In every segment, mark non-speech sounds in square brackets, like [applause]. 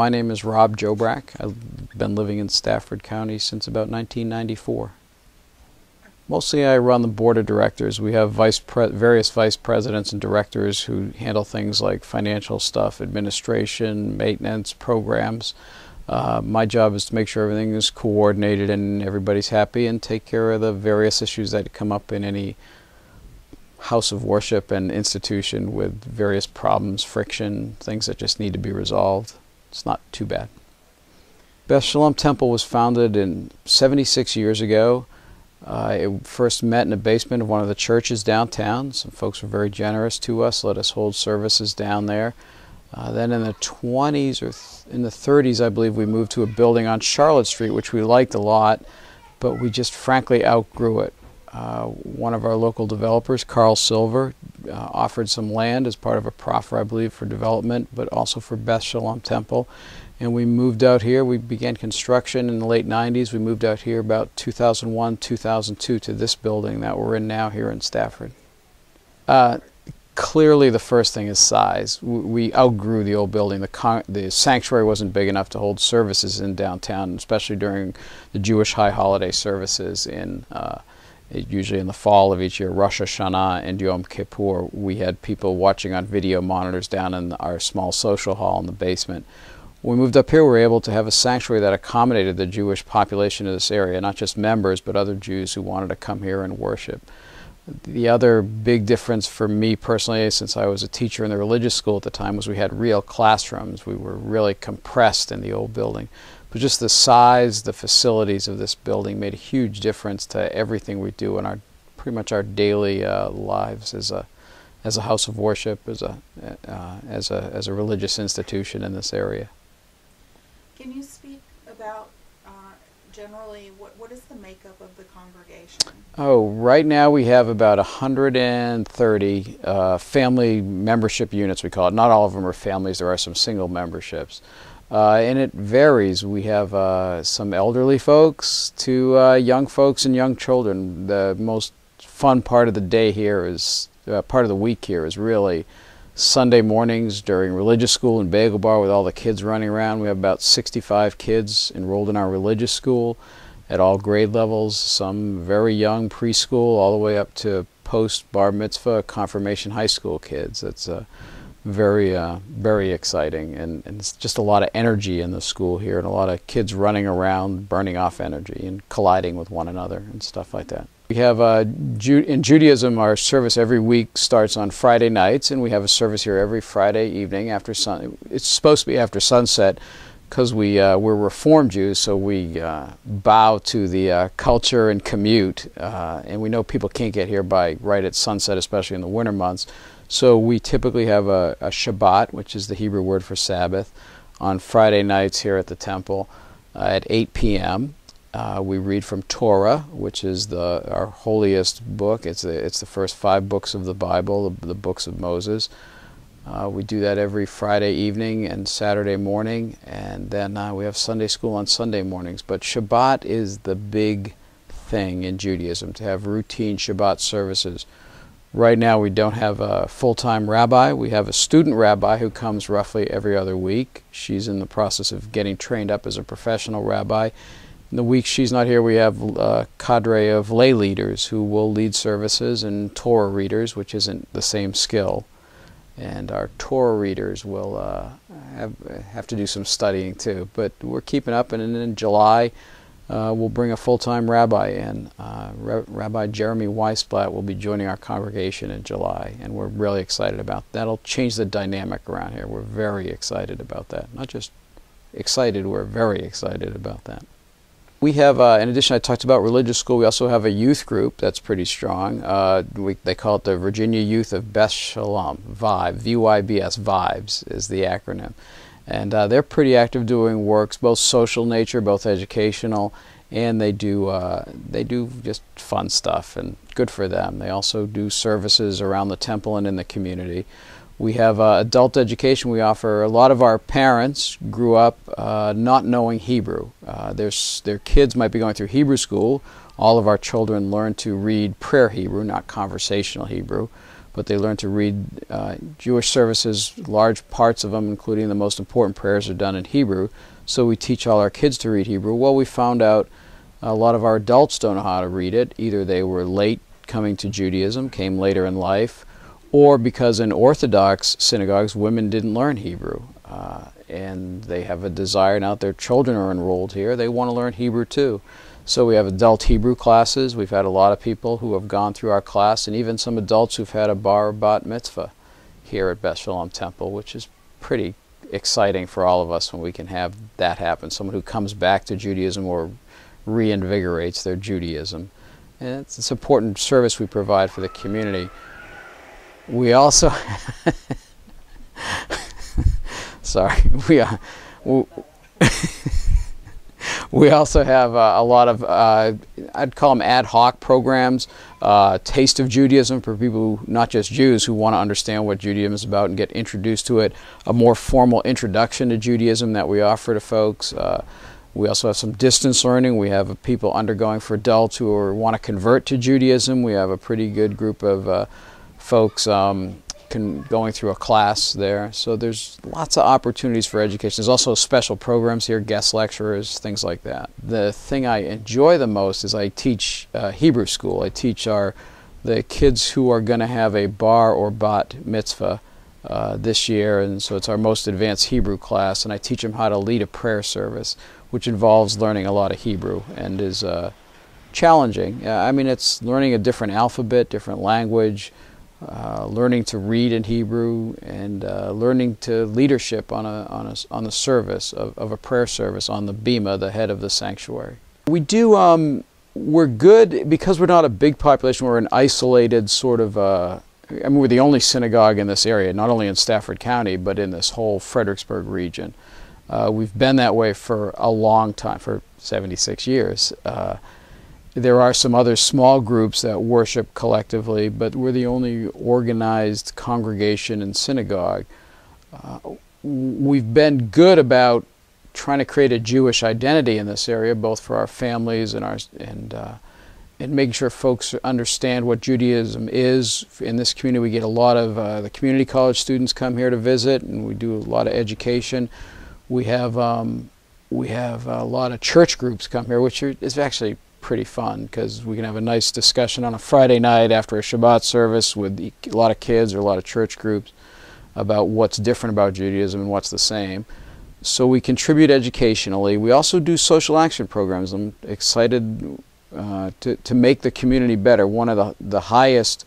My name is Rob Jobrack. I've been living in Stafford County since about 1994. Mostly I run the board of directors. We have vice various vice presidents and directors who handle things like financial stuff, administration, maintenance, programs. Uh, my job is to make sure everything is coordinated and everybody's happy and take care of the various issues that come up in any house of worship and institution with various problems, friction, things that just need to be resolved. It's not too bad. Beth Sholom Temple was founded in 76 years ago. Uh, it first met in the basement of one of the churches downtown. Some folks were very generous to us, let us hold services down there. Uh, then in the 20s or th in the 30s, I believe, we moved to a building on Charlotte Street, which we liked a lot, but we just frankly outgrew it. Uh, one of our local developers, Carl Silver, uh, offered some land as part of a proffer, I believe, for development, but also for Beth Sholom Temple. And we moved out here. We began construction in the late 90s. We moved out here about 2001, 2002 to this building that we're in now here in Stafford. Uh, clearly, the first thing is size. We outgrew the old building. The, the sanctuary wasn't big enough to hold services in downtown, especially during the Jewish high holiday services in uh, usually in the fall of each year, Rosh Hashanah and Yom Kippur, we had people watching on video monitors down in our small social hall in the basement. When we moved up here, we were able to have a sanctuary that accommodated the Jewish population of this area, not just members, but other Jews who wanted to come here and worship. The other big difference for me personally, since I was a teacher in the religious school at the time, was we had real classrooms. We were really compressed in the old building. But just the size, the facilities of this building made a huge difference to everything we do in our pretty much our daily uh, lives as a as a house of worship, as a uh, as a as a religious institution in this area. Can you speak about uh, generally what what is the makeup of the congregation? Oh, right now we have about 130 uh, family membership units. We call it. Not all of them are families. There are some single memberships. Uh, and it varies. We have uh, some elderly folks to uh, young folks and young children. The most fun part of the day here is, uh, part of the week here is really Sunday mornings during religious school and bagel bar with all the kids running around. We have about 65 kids enrolled in our religious school at all grade levels, some very young preschool all the way up to post bar mitzvah confirmation high school kids. It's a very uh, very exciting and, and it's just a lot of energy in the school here and a lot of kids running around burning off energy and colliding with one another and stuff like that. We have uh, Ju in Judaism our service every week starts on Friday nights and we have a service here every Friday evening after sun it's supposed to be after sunset because we uh, we're Reform Jews, so we uh, bow to the uh, culture and commute, uh, and we know people can't get here by right at sunset, especially in the winter months. So we typically have a, a Shabbat, which is the Hebrew word for Sabbath, on Friday nights here at the temple uh, at 8 p.m. Uh, we read from Torah, which is the our holiest book. It's the, it's the first five books of the Bible, the, the books of Moses. Uh, we do that every Friday evening and Saturday morning, and then uh, we have Sunday school on Sunday mornings. But Shabbat is the big thing in Judaism to have routine Shabbat services Right now, we don't have a full time rabbi. We have a student rabbi who comes roughly every other week. She's in the process of getting trained up as a professional rabbi. In the week she's not here, we have a cadre of lay leaders who will lead services and Torah readers, which isn't the same skill. And our Torah readers will uh, have, have to do some studying too. But we're keeping up, and in July, uh, we'll bring a full-time rabbi in. Uh, rabbi Jeremy Weisblatt will be joining our congregation in July, and we're really excited about that. That'll change the dynamic around here. We're very excited about that. Not just excited, we're very excited about that. We have, uh, in addition, I talked about religious school. We also have a youth group that's pretty strong. Uh, we, they call it the Virginia Youth of Beth Sholom, VIBE, V-Y-B-S, VIBES is the acronym and uh, they're pretty active doing works, both social nature, both educational, and they do uh, they do just fun stuff and good for them. They also do services around the temple and in the community. We have uh, adult education. We offer a lot of our parents grew up uh, not knowing Hebrew. Uh, their their kids might be going through Hebrew school. All of our children learn to read prayer Hebrew, not conversational Hebrew but they learn to read uh, Jewish services. Large parts of them, including the most important prayers, are done in Hebrew. So we teach all our kids to read Hebrew. Well, we found out a lot of our adults don't know how to read it. Either they were late coming to Judaism, came later in life, or because in Orthodox synagogues, women didn't learn Hebrew. Uh, and they have a desire now that their children are enrolled here, they want to learn Hebrew too. So we have adult Hebrew classes. We've had a lot of people who have gone through our class, and even some adults who've had a bar bat mitzvah here at Beth Sholom Temple, which is pretty exciting for all of us when we can have that happen. Someone who comes back to Judaism or reinvigorates their Judaism. And it's, it's an important service we provide for the community. We also, [laughs] sorry, we, uh, [laughs] we also have uh, a lot of, uh, I'd call them ad hoc programs, uh, Taste of Judaism for people, who, not just Jews, who want to understand what Judaism is about and get introduced to it, a more formal introduction to Judaism that we offer to folks. Uh, we also have some distance learning. We have people undergoing for adults who are, want to convert to Judaism. We have a pretty good group of uh, folks um, can, going through a class there. So there's lots of opportunities for education. There's also special programs here, guest lecturers, things like that. The thing I enjoy the most is I teach uh, Hebrew school. I teach our the kids who are going to have a bar or bat mitzvah uh, this year, and so it's our most advanced Hebrew class, and I teach them how to lead a prayer service, which involves learning a lot of Hebrew and is uh, challenging. I mean, it's learning a different alphabet, different language, uh, learning to read in Hebrew, and uh, learning to leadership on a on a on the service of, of a prayer service on the bima, the head of the sanctuary. We do. Um, we're good because we're not a big population. We're an isolated sort of. Uh, I mean, we're the only synagogue in this area, not only in Stafford County, but in this whole Fredericksburg region. Uh, we've been that way for a long time, for 76 years. There are some other small groups that worship collectively, but we're the only organized congregation and synagogue. Uh, we've been good about trying to create a Jewish identity in this area, both for our families and our and uh, and making sure folks understand what Judaism is. In this community, we get a lot of uh, the community college students come here to visit, and we do a lot of education. We have um, we have a lot of church groups come here, which is actually pretty fun because we can have a nice discussion on a Friday night after a Shabbat service with a lot of kids or a lot of church groups about what's different about Judaism and what's the same. So we contribute educationally. We also do social action programs. I'm excited uh, to, to make the community better. One of the, the highest,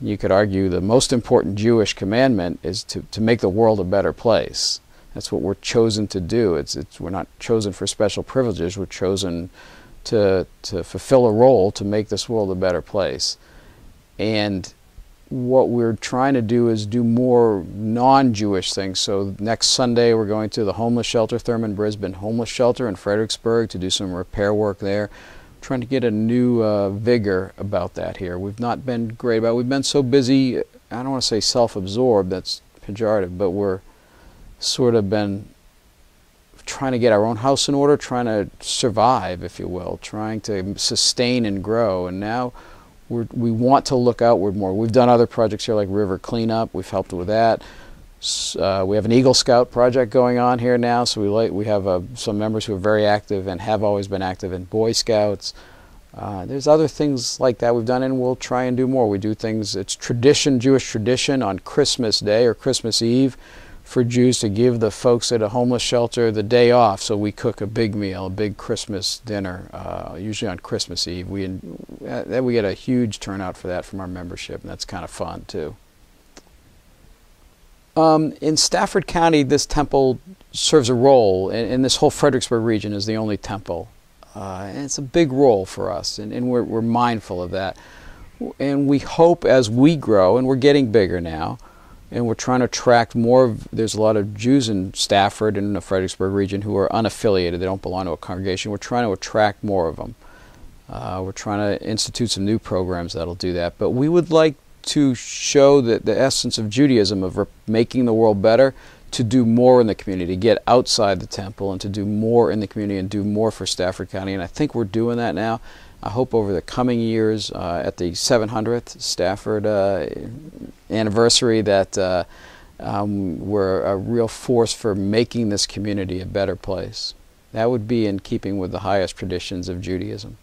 you could argue, the most important Jewish commandment is to, to make the world a better place. That's what we're chosen to do. It's, it's, we're not chosen for special privileges. We're chosen to, to fulfill a role to make this world a better place. And what we're trying to do is do more non-Jewish things. So next Sunday we're going to the homeless shelter, Thurman Brisben homeless shelter in Fredericksburg to do some repair work there. trying to get a new uh, vigor about that here. We've not been great about it. We've been so busy, I don't want to say self-absorbed, that's pejorative, but we're sort of been trying to get our own house in order, trying to survive, if you will, trying to sustain and grow. And now we we want to look outward more. We've done other projects here like river cleanup. We've helped with that. Uh, we have an Eagle Scout project going on here now, so we like, we have uh, some members who are very active and have always been active in Boy Scouts. Uh, there's other things like that we've done, and we'll try and do more. We do things. It's tradition, Jewish tradition, on Christmas Day or Christmas Eve for Jews to give the folks at a homeless shelter the day off, so we cook a big meal, a big Christmas dinner, uh, usually on Christmas Eve. We uh, we get a huge turnout for that from our membership, and that's kind of fun too. Um, in Stafford County, this temple serves a role, and, and this whole Fredericksburg region is the only temple, uh, and it's a big role for us, and, and we're, we're mindful of that. And we hope as we grow, and we're getting bigger now, and we're trying to attract more. Of, there's a lot of Jews in Stafford and the Fredericksburg region who are unaffiliated. They don't belong to a congregation. We're trying to attract more of them. Uh, we're trying to institute some new programs that'll do that. But we would like to show that the essence of Judaism of making the world better, to do more in the community, get outside the temple and to do more in the community and do more for Stafford County. And I think we're doing that now. I hope over the coming years, uh, at the 700th Stafford uh, anniversary, that uh, um, we're a real force for making this community a better place. That would be in keeping with the highest traditions of Judaism.